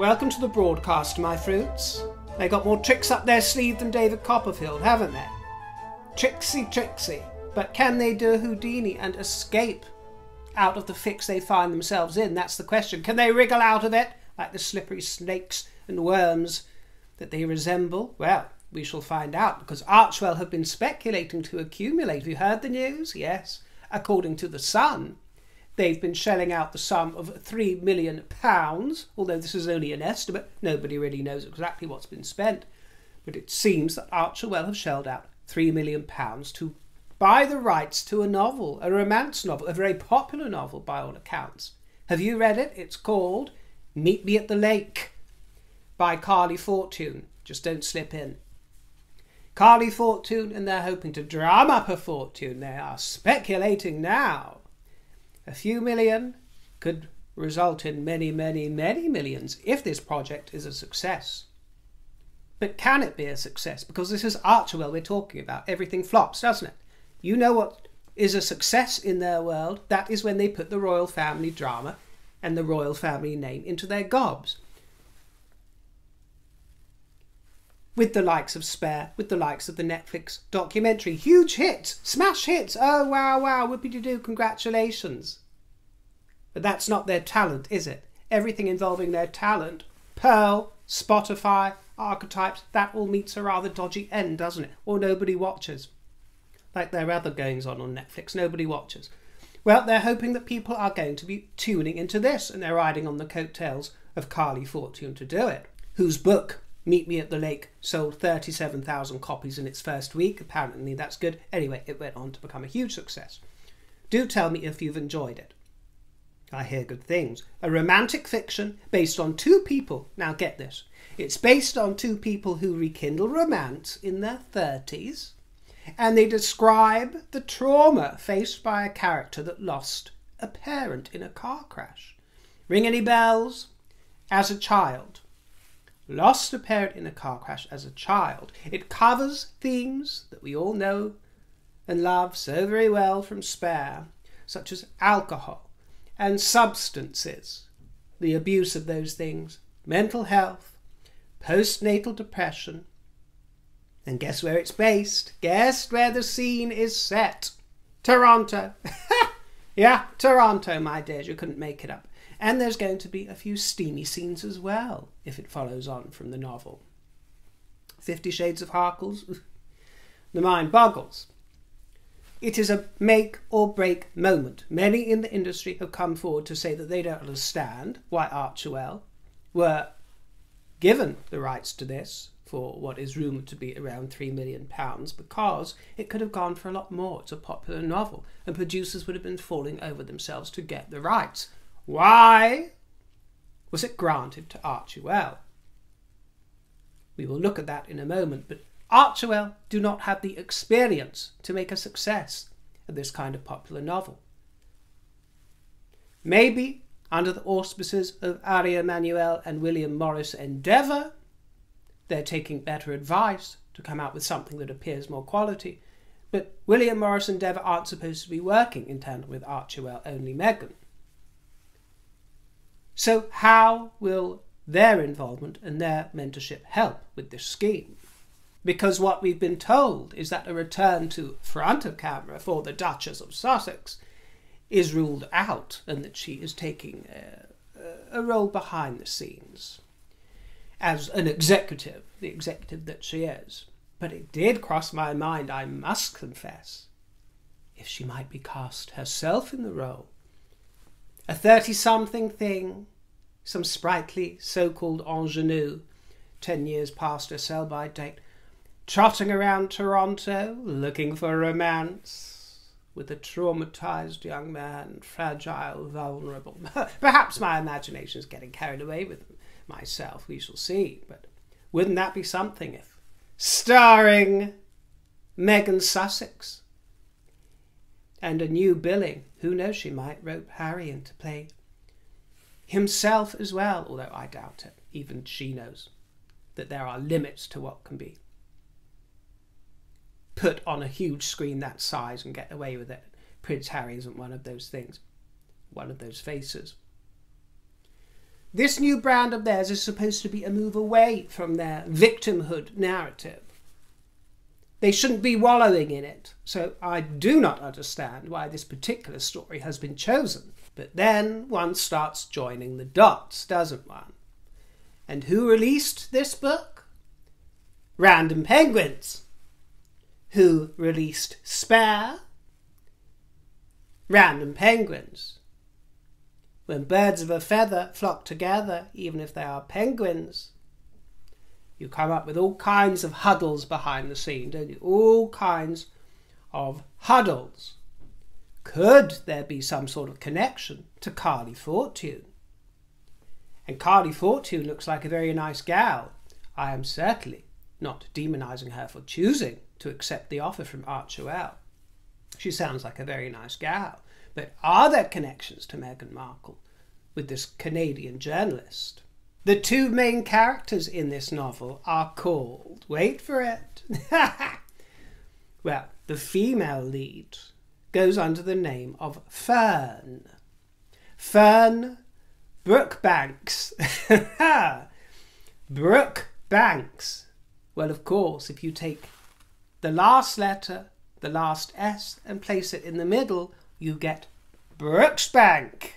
Welcome to the broadcast, my fruits. They got more tricks up their sleeve than David Copperfield, haven't they? Tricksy, tricksy. But can they do Houdini and escape out of the fix they find themselves in? That's the question. Can they wriggle out of it like the slippery snakes and worms that they resemble? Well, we shall find out because Archewell have been speculating to accumulate. Have you heard the news? Yes. According to The Sun, they've been shelling out the sum of three million pounds, although this is only an estimate. Nobody really knows exactly what's been spent. But it seems that Archewell have shelled out three million pounds to buy the rights to a novel, a romance novel, a very popular novel by all accounts. Have you read it? It's called Meet Me at the Lake by Carley Fortune. Just don't slip in. Carley Fortune, and they're hoping to drum up a fortune. They are speculating now. A few million could result in many, many, many millions if this project is a success. But can it be a success? Because this is Archewell we're talking about. Everything flops, doesn't it? You know what is a success in their world? That is when they put the royal family drama and the royal family name into their gobs. With the likes of Spare, with the likes of the Netflix documentary. Huge hits, smash hits. Oh, wow, wow, whoopie doo, congratulations. But that's not their talent, is it? Everything involving their talent, Pearl, Spotify, archetypes, that all meets a rather dodgy end, doesn't it? Or nobody watches. Like their other goings on on Netflix, nobody watches. Well, they're hoping that people are going to be tuning into this, and they're riding on the coattails of Carley Fortune to do it, whose book, Meet Me at the Lake, sold 37,000 copies in its first week. Apparently, that's good. Anyway, it went on to become a huge success. Do tell me if you've enjoyed it. I hear good things. A romantic fiction based on two people. Now get this. It's based on two people who rekindle romance in their 30s and they describe the trauma faced by a character that lost a parent in a car crash. Ring any bells? As a child. Lost a parent in a car crash as a child. It covers themes that we all know and love so very well from Spare, such as alcohol and substances, the abuse of those things, mental health, postnatal depression. And guess where it's based? Guess where the scene is set? Toronto. yeah, Toronto, my dears, you couldn't make it up. And there's going to be a few steamy scenes as well, if it follows on from the novel. Fifty Shades of Harkles? the mind boggles. It is a make or break moment. Many in the industry have come forward to say that they don't understand why Archewell were given the rights to this for what is rumoured to be around £3 million because it could have gone for a lot more. It's a popular novel, and producers would have been falling over themselves to get the rights. Why was it granted to Archewell? We will look at that in a moment, but Archewell do not have the experience to make a success of this kind of popular novel. Maybe under the auspices of Ari Emanuel and William Morris Endeavour, they're taking better advice to come out with something that appears more quality. But William Morris Endeavour aren't supposed to be working in tandem with Archewell, only Meghan. So, how will their involvement and their mentorship help with this scheme? Because what we've been told is that a return to front of camera for the Duchess of Sussex is ruled out and that she is taking a, a role behind the scenes as an executive, the executive that she is. But it did cross my mind, I must confess, if she might be cast herself in the role. A thirty something thing, some sprightly so called ingenue, ten years past her sell by date, trotting around Toronto looking for romance with a traumatized young man, fragile, vulnerable. Perhaps my imagination is getting carried away with myself, we shall see. But wouldn't that be something if starring Meghan Sussex and a new billing? Who knows, she might rope Harry into play himself as well, although I doubt it. Even she knows that there are limits to what can be put on a huge screen that size and get away with it. Prince Harry isn't one of those things, one of those faces. This new brand of theirs is supposed to be a move away from their victimhood narrative. They shouldn't be wallowing in it, so I do not understand why this particular story has been chosen. But then one starts joining the dots, doesn't one? And who released this book? Random Penguins. Who released Spare? Random Penguins. When birds of a feather flock together, even if they are penguins, you come up with all kinds of huddles behind the scene, don't you? All kinds of huddles. Could there be some sort of connection to Carley Fortune? And Carley Fortune looks like a very nice gal. I am certainly not demonizing her for choosing to accept the offer from Archewell. She sounds like a very nice gal. But are there connections to Meghan Markle with this Canadian journalist? The two main characters in this novel are called, wait for it, well, the female lead goes under the name of Fern. Fern Brookbanks. Brookbanks. Well, of course, if you take the last letter, the last S, and place it in the middle, you get Brooksbank.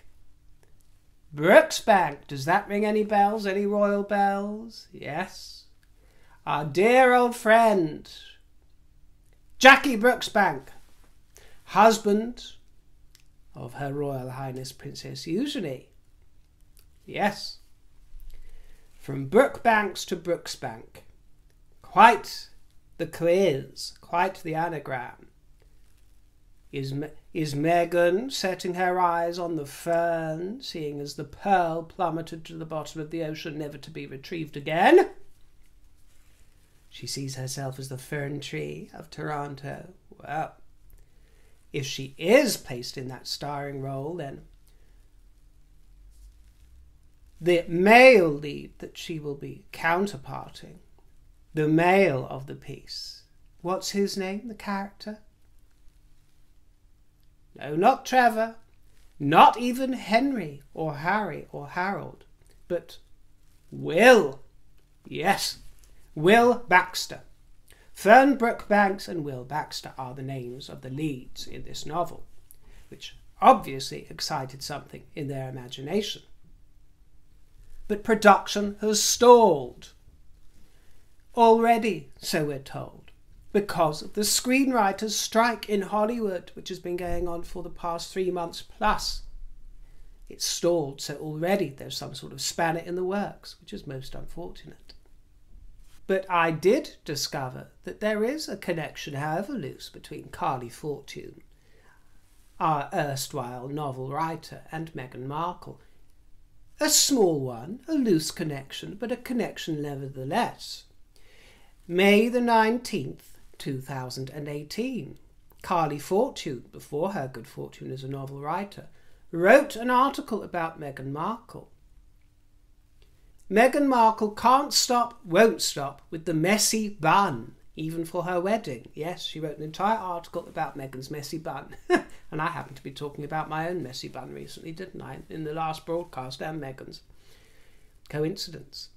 Brooksbank. Does that ring any bells? Any royal bells? Yes. Our dear old friend, Jackie Brooksbank, husband of Her Royal Highness Princess Eugenie. Yes. From Brookbanks to Brooksbank. Quite the quiz, quite the anagram. Is, is Meghan setting her eyes on the fern, seeing as the pearl plummeted to the bottom of the ocean, never to be retrieved again? She sees herself as the fern tree of Toronto. Well, if she is placed in that starring role, then the male lead that she will be counterparting, the male of the piece, what's his name, the character? No, not Trevor, not even Henry or Harry or Harold, but Will. Yes, Will Baxter. Fern Brookbanks and Will Baxter are the names of the leads in this novel, which obviously excited something in their imagination. But production has stalled. Already, so we're told because of the screenwriters' strike in Hollywood, which has been going on for the past three months plus. It's stalled, so already there's some sort of spanner in the works, which is most unfortunate. But I did discover that there is a connection, however loose, between Carley Fortune, our erstwhile novel writer, and Meghan Markle. A small one, a loose connection, but a connection nevertheless. May the 19th, 2018. Carley Fortune, before her good fortune as a novel writer, wrote an article about Meghan Markle. Meghan Markle can't stop, won't stop with the messy bun, even for her wedding. Yes, she wrote an entire article about Meghan's messy bun. and I happened to be talking about my own messy bun recently, didn't I, in the last broadcast, and Meghan's. Coincidence.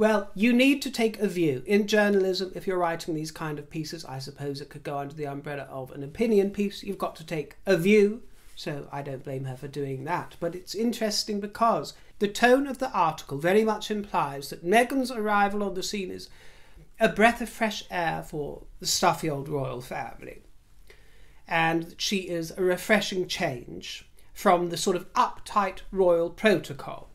Well, you need to take a view. In journalism, if you're writing these kind of pieces, I suppose it could go under the umbrella of an opinion piece. You've got to take a view, so I don't blame her for doing that. But it's interesting because the tone of the article very much implies that Meghan's arrival on the scene is a breath of fresh air for the stuffy old royal family. And she is a refreshing change from the sort of uptight royal protocol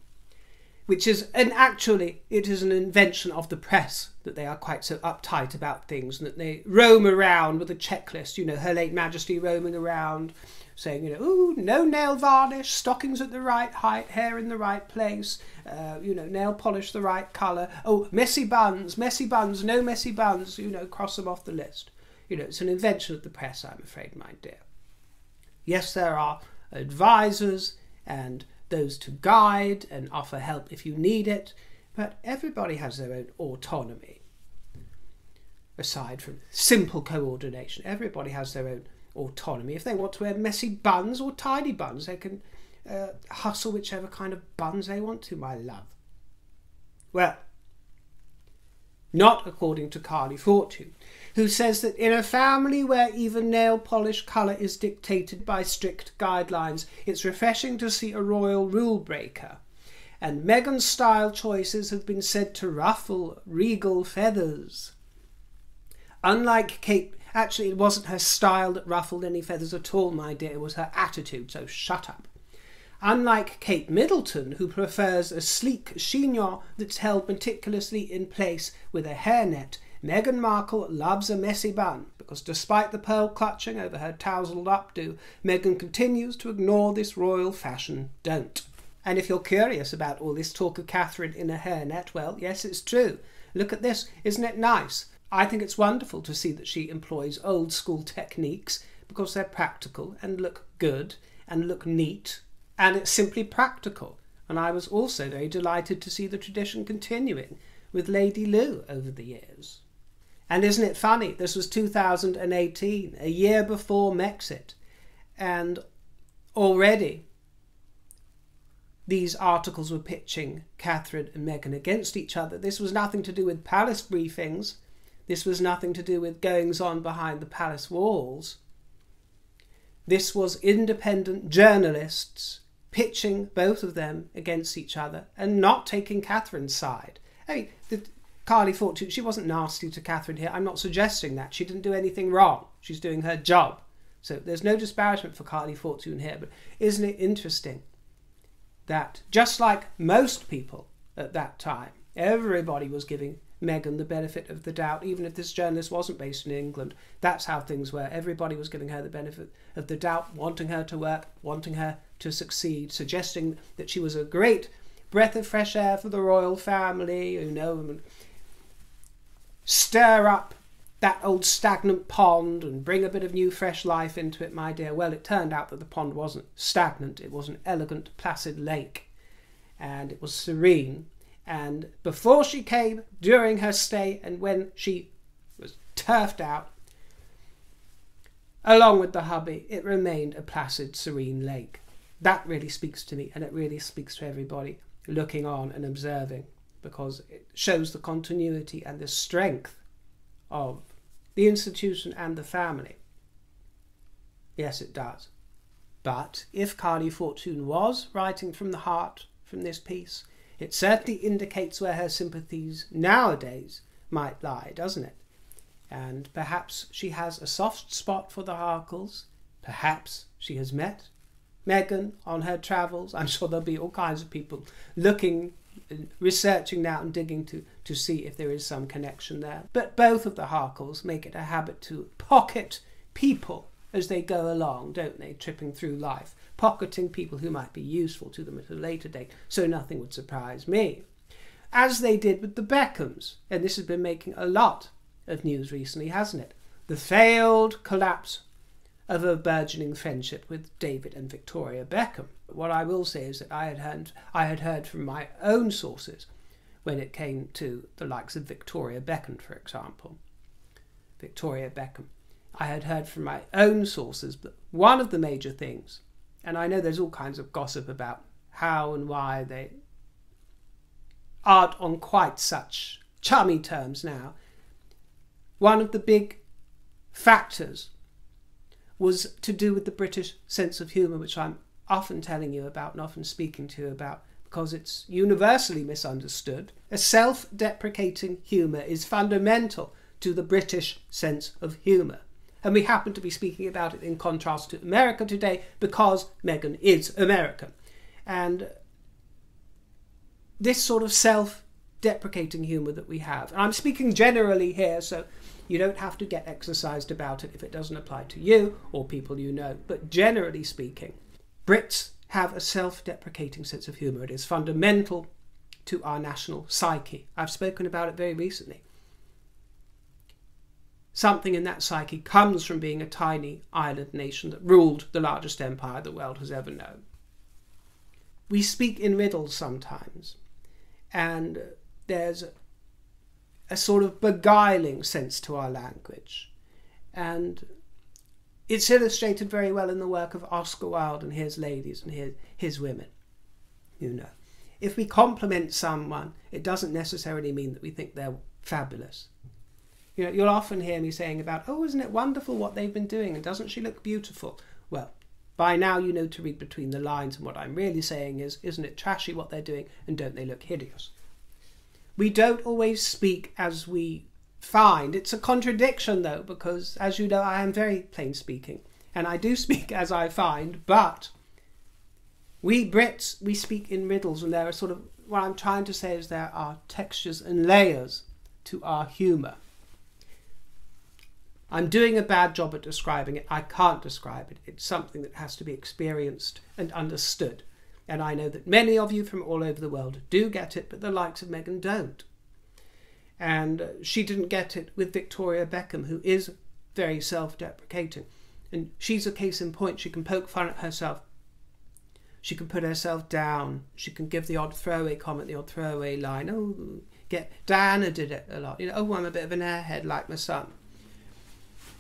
which is and actually it is an invention of the press that they are quite so uptight about things and that they roam around with a checklist. You know her late majesty roaming around saying you know ooh no nail varnish stockings at the right height hair in the right place uh, you know nail polish the right color. Oh messy buns messy buns no messy buns you know cross them off the list. You know it's an invention of the press i'm afraid my dear. Yes there are advisors and those to guide and offer help if you need it, but everybody has their own autonomy. Aside from simple coordination, everybody has their own autonomy. If they want to wear messy buns or tidy buns, they can uh, hustle whichever kind of buns they want to, my love. Well, not according to Carley Fortune, who says that in a family where even nail polish colour is dictated by strict guidelines, it's refreshing to see a royal rule breaker. And Meghan's style choices have been said to ruffle regal feathers. Unlike Kate, actually, it wasn't her style that ruffled any feathers at all, my dear, it was her attitude, so shut up. Unlike Kate Middleton, who prefers a sleek chignon that's held meticulously in place with a hairnet, Meghan Markle loves a messy bun because despite the pearl clutching over her tousled updo, Meghan continues to ignore this royal fashion don't. And if you're curious about all this talk of Catherine in a hairnet, well, yes, it's true. Look at this, isn't it nice? I think it's wonderful to see that she employs old school techniques because they're practical and look good and look neat and it's simply practical. And I was also very delighted to see the tradition continuing with Lady Lou over the years. And isn't it funny? This was 2018, a year before Megxit, and already these articles were pitching Catherine and Meghan against each other. This was nothing to do with palace briefings. This was nothing to do with goings on behind the palace walls. This was independent journalists pitching both of them against each other and not taking Catherine's side. I mean, the, Carley Fortune, she wasn't nasty to Catherine here. I'm not suggesting that. She didn't do anything wrong. She's doing her job. So there's no disparagement for Carley Fortune here. But isn't it interesting that just like most people at that time, everybody was giving Meghan the benefit of the doubt, even if this journalist wasn't based in England. That's how things were. Everybody was giving her the benefit of the doubt, wanting her to work, wanting her to succeed, suggesting that she was a great breath of fresh air for the royal family, you know, stir up that old stagnant pond and bring a bit of new fresh life into it, my dear. Well, it turned out that the pond wasn't stagnant, it was an elegant, placid lake, and it was serene and before she came, during her stay, and when she was turfed out, along with the hubby, it remained a placid, serene lake. That really speaks to me, and it really speaks to everybody looking on and observing because it shows the continuity and the strength of the institution and the family. Yes, it does. But if Carley Fortune was writing from the heart from this piece, it certainly indicates where her sympathies nowadays might lie, doesn't it? And perhaps she has a soft spot for the Harkles. Perhaps she has met Meghan on her travels. I'm sure there'll be all kinds of people looking, researching now and digging to, to see if there is some connection there. But both of the Harkles make it a habit to pocket people as they go along, don't they, tripping through life, pocketing people who might be useful to them at a later date, so nothing would surprise me. As they did with the Beckhams, and this has been making a lot of news recently, hasn't it? The failed collapse of a burgeoning friendship with David and Victoria Beckham. What I will say is that I had heard, I had heard from my own sources when it came to the likes of Victoria Beckham, for example. Victoria Beckham I had heard from my own sources that one of the major things, and I know there's all kinds of gossip about how and why they aren't on quite such chummy terms now, one of the big factors was to do with the British sense of humour, which I'm often telling you about and often speaking to you about because it's universally misunderstood. A self deprecating humour is fundamental to the British sense of humour. And we happen to be speaking about it in contrast to America today because Meghan is American. And this sort of self deprecating humour that we have, and I'm speaking generally here, so you don't have to get exercised about it if it doesn't apply to you or people you know, but generally speaking, Brits have a self deprecating sense of humour. It is fundamental to our national psyche. I've spoken about it very recently. Something in that psyche comes from being a tiny island nation that ruled the largest empire the world has ever known. We speak in riddles sometimes, and there's a sort of beguiling sense to our language. And It's illustrated very well in the work of Oscar Wilde and his ladies and his, his women. You know, if we compliment someone, it doesn't necessarily mean that we think they're fabulous. You know, you'll often hear me saying about, oh, isn't it wonderful what they've been doing, and doesn't she look beautiful? Well, by now you know to read between the lines, and what I'm really saying is, isn't it trashy what they're doing, and don't they look hideous? We don't always speak as we find. It's a contradiction, though, because, as you know, I am very plain speaking, and I do speak as I find, but we Brits, we speak in riddles, and there are sort of, what I'm trying to say is there are textures and layers to our humour. I'm doing a bad job at describing it. I can't describe it. It's something that has to be experienced and understood. And I know that many of you from all over the world do get it, but the likes of Meghan don't. And uh, she didn't get it with Victoria Beckham, who is very self deprecating. And she's a case in point. She can poke fun at herself. She can put herself down. She can give the odd throwaway comment, the odd throwaway line. Oh, get Diana did it a lot. You know, oh, I'm a bit of an airhead like my son.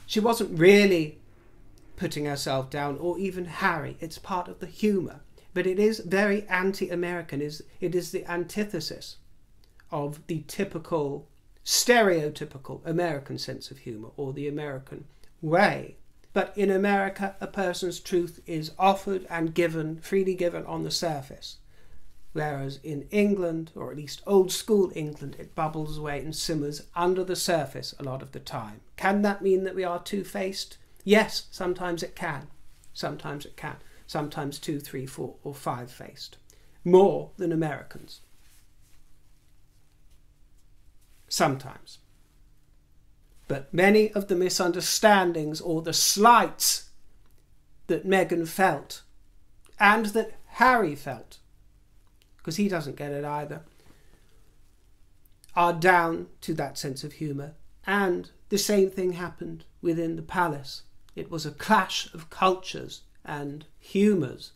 She wasn't really putting herself down, or even Harry. It's part of the humour. But it is very anti American. It is the antithesis of the typical, stereotypical American sense of humour or the American way. But in America, a person's truth is offered and given, freely given on the surface. Whereas in England, or at least old school England, it bubbles away and simmers under the surface a lot of the time. Can that mean that we are two faced? Yes, sometimes it can. Sometimes it can. Sometimes two, three, four, or five faced. More than Americans. Sometimes. But many of the misunderstandings or the slights that Meghan felt and that Harry felt because he doesn't get it either, are down to that sense of humour. And the same thing happened within the palace. It was a clash of cultures and humours.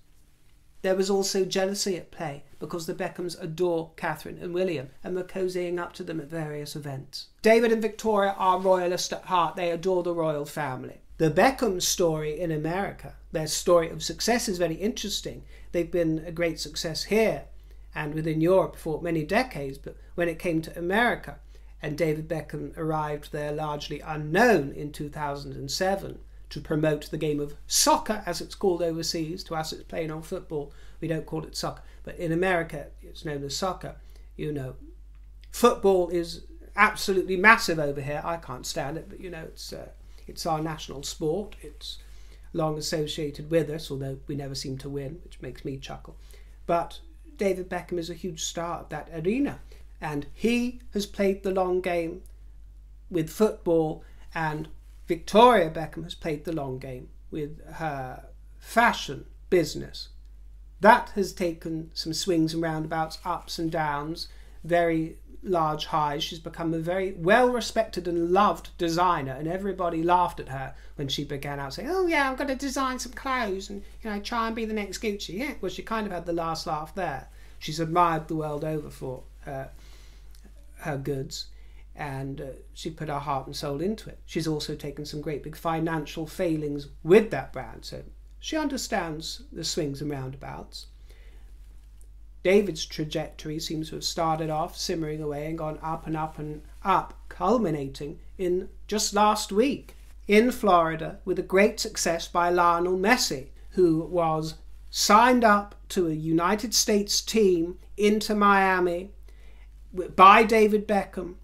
There was also jealousy at play because the Beckhams adore Catherine and William and were cozying up to them at various events. David and Victoria are royalist at heart, they adore the royal family. The Beckham story in America, their story of success is very interesting. They've been a great success here and within Europe for many decades, but when it came to America, and David Beckham arrived there largely unknown in 2007 to promote the game of soccer, as it's called overseas. To us, it's plain old football. We don't call it soccer, but in America, it's known as soccer. You know, football is absolutely massive over here. I can't stand it, but you know, it's uh, it's our national sport. It's long associated with us, although we never seem to win, which makes me chuckle. But David Beckham is a huge star of that arena. And he has played the long game with football, and Victoria Beckham has played the long game with her fashion business. That has taken some swings and roundabouts, ups and downs, very large highs. She's become a very well respected and loved designer, and everybody laughed at her when she began out saying, "Oh yeah, I'm going to design some clothes and you know try and be the next Gucci." Yeah, well, she kind of had the last laugh there. She's admired the world over for uh, her goods, and uh, she put her heart and soul into it. She's also taken some great big financial failings with that brand, so she understands the swings and roundabouts. David's trajectory seems to have started off simmering away and gone up and up and up, culminating in just last week in Florida with a great success by Lionel Messi, who was signed up to a United States team Inter Miami by David Beckham,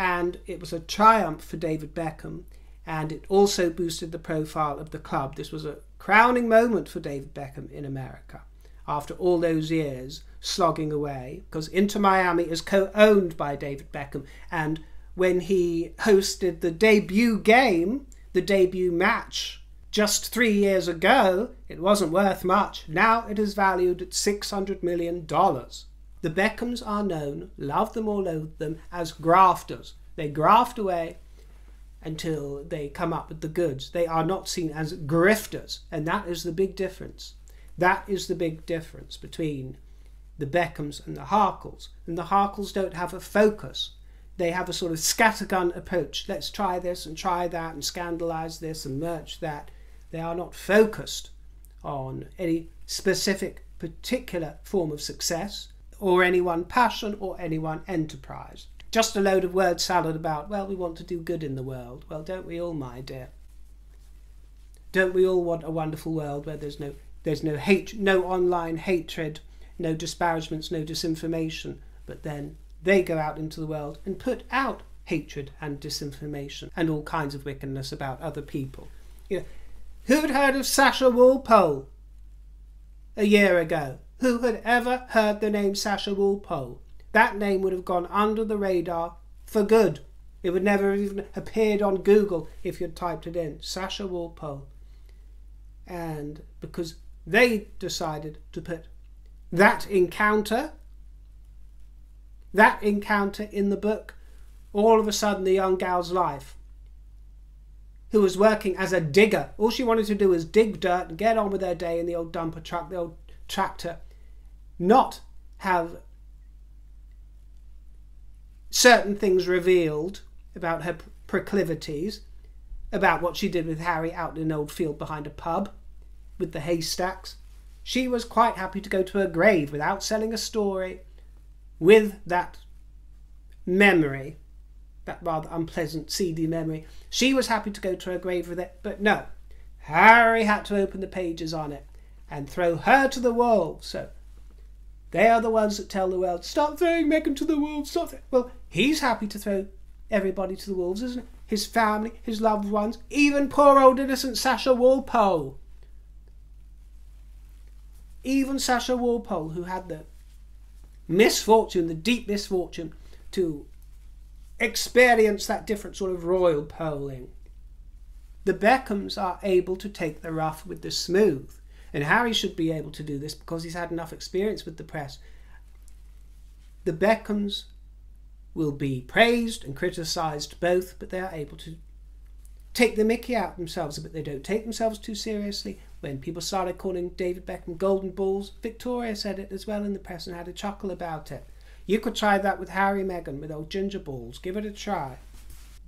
and it was a triumph for David Beckham, and it also boosted the profile of the club. This was a crowning moment for David Beckham in America after all those years slogging away because Inter Miami is co owned by David Beckham. And when he hosted the debut game, the debut match, just three years ago, it wasn't worth much. Now it is valued at $600 million. The Beckhams are known, love them or loathe them, as grafters. They graft away until they come up with the goods. They are not seen as grifters, and that is the big difference. That is the big difference between the Beckhams and the Harkles. And the Harkles don't have a focus. They have a sort of scattergun approach. Let's try this and try that and scandalise this and merch that. They are not focused on any specific particular form of success or any one passion or any one enterprise. Just a load of word salad about, well, we want to do good in the world. Well, don't we all, my dear? Don't we all want a wonderful world where there's no there's no hate no online hatred, no disparagements, no disinformation, but then they go out into the world and put out hatred and disinformation and all kinds of wickedness about other people. You know, who'd heard of Sasha Walpole a year ago? Who had ever heard the name Sasha Walpole? That name would have gone under the radar for good. It would never have even appeared on Google if you'd typed it in. Sasha Walpole. And because they decided to put that encounter, that encounter in the book, all of a sudden the young gal's life, who was working as a digger, all she wanted to do was dig dirt and get on with her day in the old dumper truck, the old tractor, not have certain things revealed about her proclivities, about what she did with Harry out in an old field behind a pub with the haystacks. She was quite happy to go to her grave without selling a story with that memory, that rather unpleasant, seedy memory. She was happy to go to her grave with it, but no. Harry had to open the pages on it and throw her to the wolves. So they are the ones that tell the world, stop throwing Meghan to the wolves, stop Well, he's happy to throw everybody to the wolves, isn't it? His family, his loved ones, even poor old innocent Sasha Walpole. Even Sasha Walpole, who had the misfortune, the deep misfortune, to experience that different sort of royal polling. The Beckhams are able to take the rough with the smooth. And Harry should be able to do this because he's had enough experience with the press. The Beckhams will be praised and criticised both, but they are able to take the mickey out themselves but they don't take themselves too seriously. When people started calling David Beckham golden balls, Victoria said it as well in the press and had a chuckle about it. You could try that with Harry Meghan with old ginger balls. Give it a try.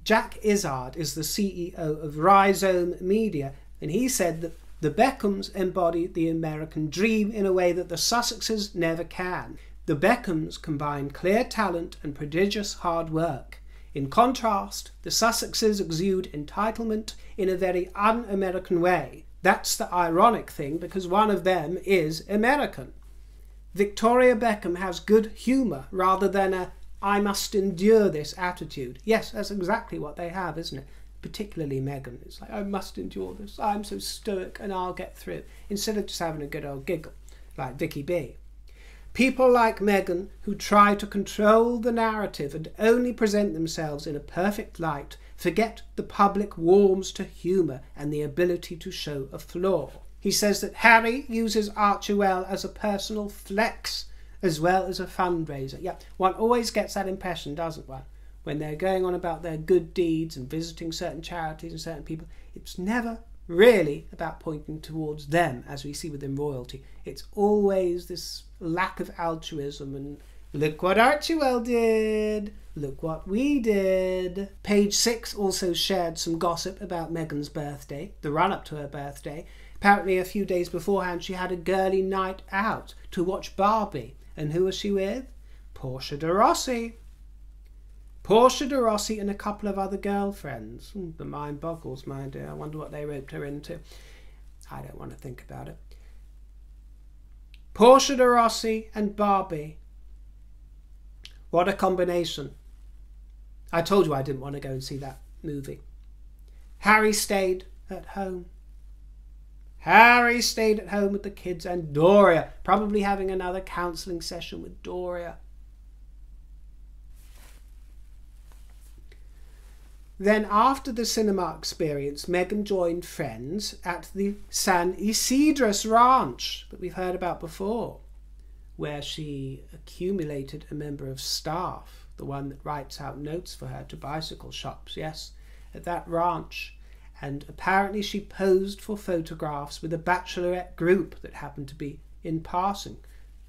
Jack Izzard is the CEO of Rhizome Media, and he said that the Beckhams embody the American dream in a way that the Sussexes never can. The Beckhams combine clear talent and prodigious hard work. In contrast, the Sussexes exude entitlement in a very un American way. That's the ironic thing because one of them is American. Victoria Beckham has good humour rather than a I must endure this attitude. Yes, that's exactly what they have, isn't it? Particularly Meghan. It's like, I must endure this. I'm so stoic and I'll get through. Instead of just having a good old giggle, like Vicky B. People like Meghan who try to control the narrative and only present themselves in a perfect light, forget the public warms to humour and the ability to show a flaw. He says that Harry uses Archewell as a personal flex as well as a fundraiser. Yeah, one always gets that impression, doesn't one? When they're going on about their good deeds and visiting certain charities and certain people, it's never really about pointing towards them, as we see within royalty. It's always this lack of altruism and look what Archewell did, look what we did. Page 6 also shared some gossip about Meghan's birthday, the run up to her birthday. Apparently, a few days beforehand, she had a girly night out to watch Barbie. And who was she with? Portia de Rossi. Portia de Rossi and a couple of other girlfriends. Hmm, the mind boggles, my dear. I wonder what they roped her into. I don't want to think about it. Portia de Rossi and Barbie. What a combination. I told you I didn't want to go and see that movie. Harry stayed at home. Harry stayed at home with the kids and Doria, probably having another counselling session with Doria. Then, after the cinema experience, Meghan joined friends at the San Isidros Ranch that we've heard about before, where she accumulated a member of staff, the one that writes out notes for her to bicycle shops, yes, at that ranch. And apparently, she posed for photographs with a bachelorette group that happened to be in passing,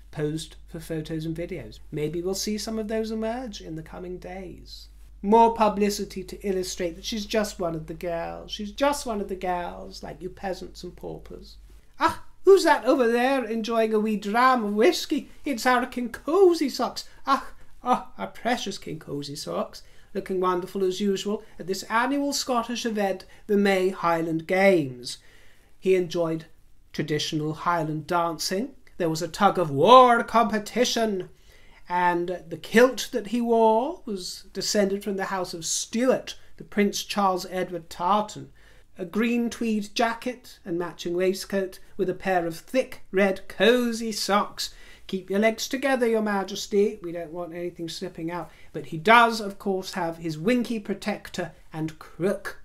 posed for photos and videos. Maybe we'll see some of those emerge in the coming days. More publicity to illustrate that she's just one of the girls. She's just one of the girls, like you peasants and paupers. Ah, who's that over there enjoying a wee dram of whisky? It's our King Cosy Socks. Ah, ah, our precious King Cosy Socks, looking wonderful as usual at this annual Scottish event, the Mey Highland Games. He enjoyed traditional Highland dancing. There was a tug of war competition and the kilt that he wore was descended from the house of Stuart, the Prince Charles Edward Tartan. A green tweed jacket and matching waistcoat with a pair of thick red cosy socks. Keep your legs together, your majesty. We don't want anything slipping out. But he does, of course, have his winky protector and crook.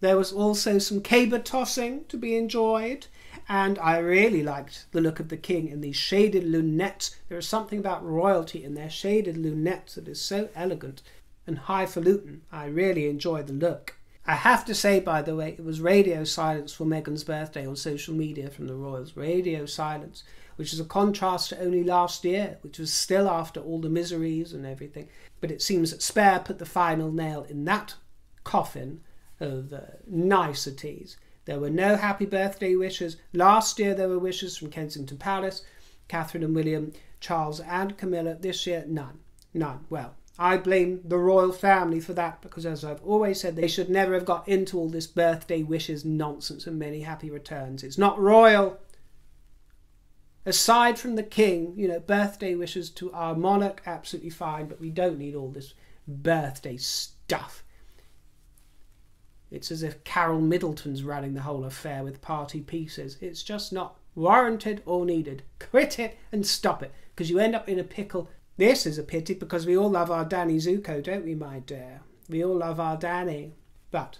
There was also some caber tossing to be enjoyed, and I really liked the look of the king in these shaded lunettes. There is something about royalty in their shaded lunettes that is so elegant and highfalutin. I really enjoy the look. I have to say, by the way, it was radio silence for Meghan's birthday on social media from the royals. Radio silence, which is a contrast to only last year, which was still after all the miseries and everything. But it seems that Spare put the final nail in that coffin of uh, niceties there were no happy birthday wishes. Last year there were wishes from Kensington Palace, Catherine and William, Charles and Camilla. This year, none. None. Well, I blame the royal family for that because, as I've always said, they should never have got into all this birthday wishes nonsense and many happy returns. It's not royal. Aside from the king, you know, birthday wishes to our monarch, absolutely fine, but we don't need all this birthday stuff. It's as if Carol Middleton's running the whole affair with party pieces. It's just not warranted or needed. Quit it and stop it, because you end up in a pickle. This is a pity because we all love our Danny Zuko, don't we, my dear? We all love our Danny. But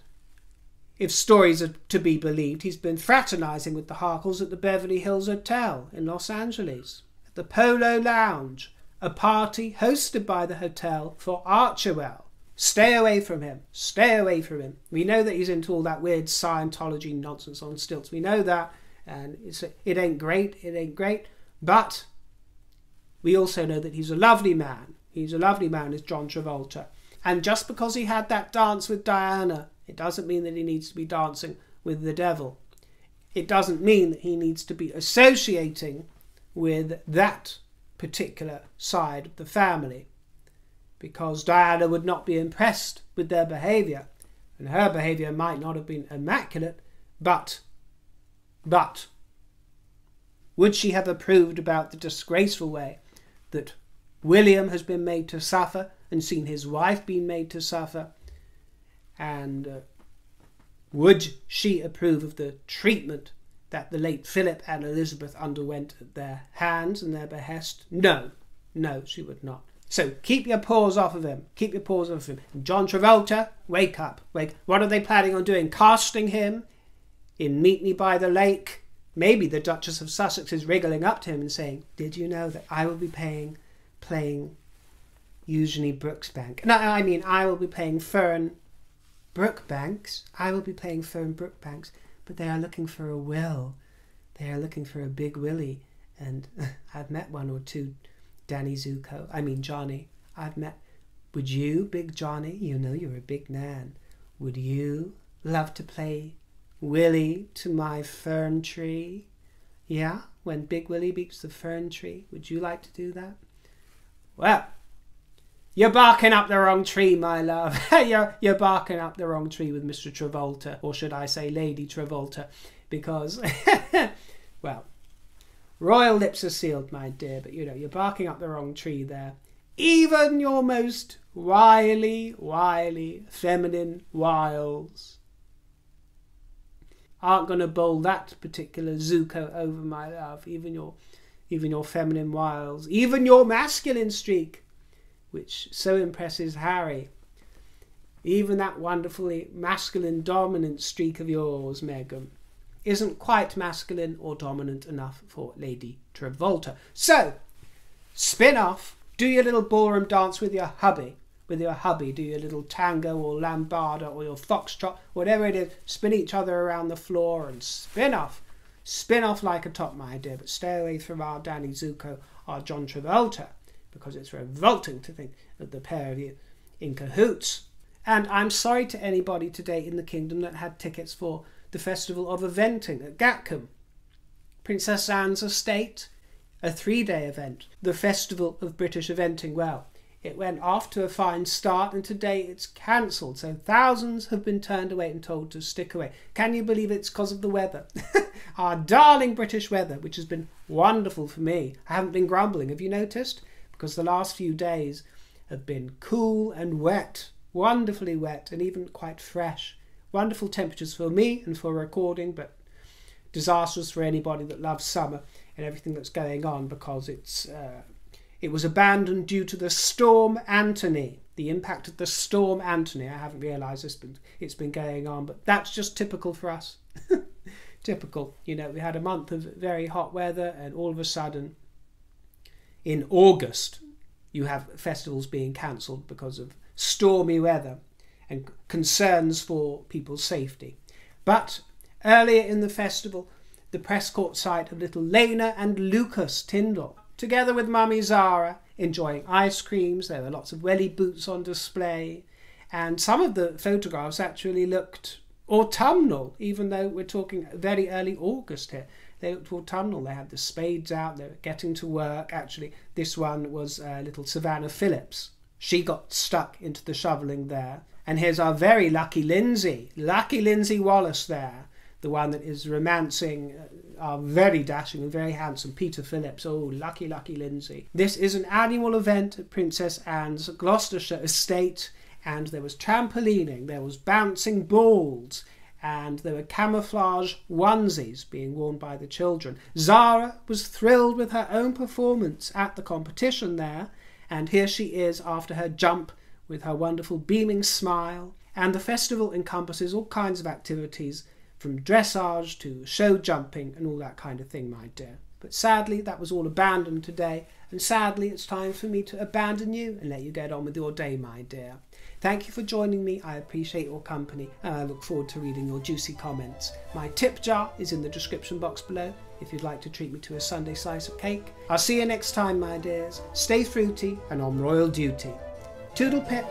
if stories are to be believed, he's been fraternising with the Harkles at the Beverly Hills Hotel in Los Angeles, at the Polo Lounge, a party hosted by the hotel for Archewell. Stay away from him. Stay away from him. We know that he's into all that weird Scientology nonsense on stilts. We know that, and it's it ain't great. It ain't great. But we also know that he's a lovely man. He's a lovely man, is John Travolta. And just because he had that dance with Diana, it doesn't mean that he needs to be dancing with the devil. It doesn't mean that he needs to be associating with that particular side of the family because Diana would not be impressed with their behaviour, and her behaviour might not have been immaculate, but, but, would she have approved about the disgraceful way that William has been made to suffer and seen his wife being made to suffer? And uh, would she approve of the treatment that the late Philip and Elizabeth underwent at their hands and their behest? No, no, she would not. So keep your paws off of him. Keep your paws off of him. And John Travolta, wake up. Wake. What are they planning on doing? Casting him in Meet Me by the Lake? Maybe the Duchess of Sussex is wriggling up to him and saying, Did you know that I will be paying, playing Eugenie Brooksbank? No, I mean, I will be playing Fern Brookbanks. I will be playing Fern Brookbanks. But they are looking for a will. They are looking for a big Willie. And I've met one or two Danny Zuko. I mean, Johnny. I've met. Would you, Big Johnny? You know you're a big man. Would you love to play Willie to my fern tree? Yeah? When Big Willie beats the fern tree, would you like to do that? Well, you're barking up the wrong tree, my love. you're, you're barking up the wrong tree with Mr. Travolta, or should I say Lady Travolta, because, well, Royal lips are sealed, my dear, but you know, you're barking up the wrong tree there. Even your most wily, wily, feminine wiles aren't going to bowl that particular Zuko over, my love. Even your, even your feminine wiles, even your masculine streak, which so impresses Harry. Even that wonderfully masculine dominant streak of yours, Meghan isn't quite masculine or dominant enough for Lady Travolta. So, spin off, do your little ballroom dance with your hubby. With your hubby, do your little tango or lambada or your foxtrot, whatever it is, spin each other around the floor and spin off. Spin off like a top, my dear, but stay away from our Danny Zuko, our John Travolta, because it's revolting to think that the pair of you in cahoots. And I'm sorry to anybody today in the kingdom that had tickets for the Festival of Eventing at Gatcombe. Princess Anne's estate, a three day event. The Festival of British Eventing, well, it went off to a fine start, and today it's cancelled. So thousands have been turned away and told to stick away. Can you believe it's because of the weather? Our darling British weather, which has been wonderful for me. I haven't been grumbling. Have you noticed? Because the last few days have been cool and wet, wonderfully wet, and even quite fresh. Wonderful temperatures for me and for recording, but disastrous for anybody that loves summer and everything that's going on because it's. Uh, it was abandoned due to the storm Anthony. The impact of the storm Anthony. I haven't realised this, but it's been going on. But that's just typical for us. typical. You know, we had a month of very hot weather, and all of a sudden, in August, you have festivals being cancelled because of stormy weather and concerns for people's safety. But earlier in the festival, the press caught sight of little Lena and Lucas Tindall together with Mummy Zara, enjoying ice creams. There were lots of welly boots on display, and some of the photographs actually looked autumnal, even though we're talking very early August here. They looked autumnal. They had the spades out. They were getting to work. Actually, this one was uh, little Savannah Phillips. She got stuck into the shoveling there. And here's our very lucky Lindsay, lucky Lindsay Wallace there, the one that is romancing uh, our very dashing and very handsome Peter Phillips. Oh, lucky, lucky Lindsay. This is an annual event at Princess Anne's Gloucestershire estate, and there was trampolining, there was bouncing balls, and there were camouflage onesies being worn by the children. Zara was thrilled with her own performance at the competition there, and here she is after her jump with her wonderful beaming smile. And the festival encompasses all kinds of activities from dressage to show jumping and all that kind of thing, my dear. But sadly, that was all abandoned today, and sadly, it's time for me to abandon you and let you get on with your day, my dear. Thank you for joining me. I appreciate your company, and I look forward to reading your juicy comments. My tip jar is in the description box below if you'd like to treat me to a Sunday slice of cake. I'll see you next time, my dears. Stay fruity and on royal duty. Toodle pip.